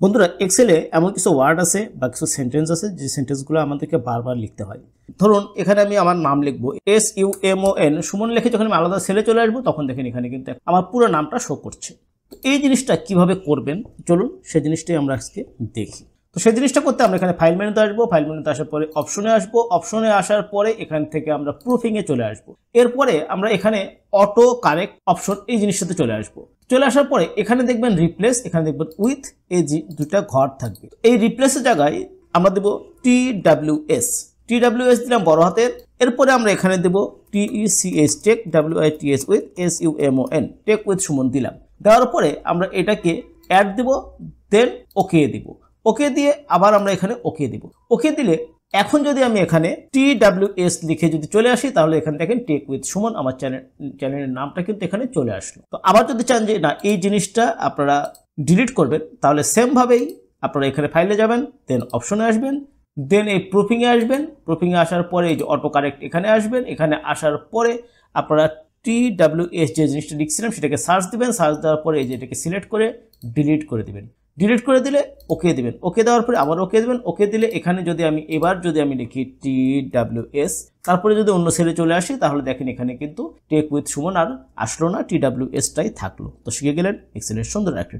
বন্ধুরা এক্সেলে এমন কিছু ওয়ার্ড আছে বা কিছু সেন্টেন্স আছে যে সেন্টেন্সগুলো আমাদেরকে বারবার লিখতে হয়। ধরুন, এখানে আমি আমার নাম লিখব S U M O N Suman লিখে যখন আমি আলাদা সেলে চলে আসব, তখন দেখেন এখানে কিন্তু আমার পুরো নামটা শো করছে। তো এই জিনিসটা কীভাবে করবেন? চলুন সেই জিনিসটাই আমরা আজকে দেখি। তো সেই জিনিসটা করতে আমরা এখানে ফাইল মেনুতে আসব। ফাইল মেনুতে আসার পরে অপশনে আসব। অপশনে আসার পরে এখান থেকে আমরা প্রুফিংয়ে চলে আসব। এরপরে আমরা এখানে অটো কারেক্ট অপশন এই জিনিসটাতে চলে আসব। চলে আসার পরে এখানে দেখবেন রিপ্লেস এখানে দেখবেন উইথ যে দুটা ঘর থাকবে। এই রিপ্লেসের জায়গায় আমরা দেবো T W S T W S দিলাম বড় হাতের, এরপরে আমরা এখানে দেবো T C S text W I T S with S U M O N text with Suman দিলাম। দেওয়ার পরে আমরা এটাকে অ্যাড দিব দেন ওকে দিব। ওকে দিয়ে আবার আমরা এখানে ওকে দিব। ওকে দিলে এখন যদি আমি এখানে টি ডাব্লিউ এস লিখে যদি চলে আসি, তাহলে এখানে দেখেন টেক উইথ সুমন আমার চ্যানেল চ্যানেলের নামটা কিন্তু এখানে চলে আসলো। তো আবার যদি চান যে, না, এই জিনিসটা আপনারা ডিলিট করবেন, তাহলে সেমভাবেই আপনারা এখানে ফাইলে যাবেন দেন অপশনে আসবেন দেন এই প্রুফিংয়ে আসবেন প্রুফিংয়ে আসার পরে এই যে অটো কারেক্ট এখানে আসবেন, এখানে আসার পরে আপনারা টি ডাব্লিউ এস যে জিনিসটা লিখছিলাম, সেটাকে সার্চ দিবেন সার্চ দেওয়ার পরে এই যে এটাকে সিলেক্ট করে ডিলিট করে দিবেন। ডিলিট করে দিলে ওকে দেবেন। ওকে দেওয়ার পরে আবার ওকে দেবেন। ওকে দিলে এখানে যদি আমি, এবার যদি আমি লিখি টি ডাব্লিউ এস তারপরে যদি অন্য সেলে চলে আসি, তাহলে দেখেন এখানে কিন্তু টেক উইথ সুমন আর আসলো না টি ডাব্লিউ এসটাই থাকল। তো শিখে গেলেন এক্সেলের সুন্দর একটা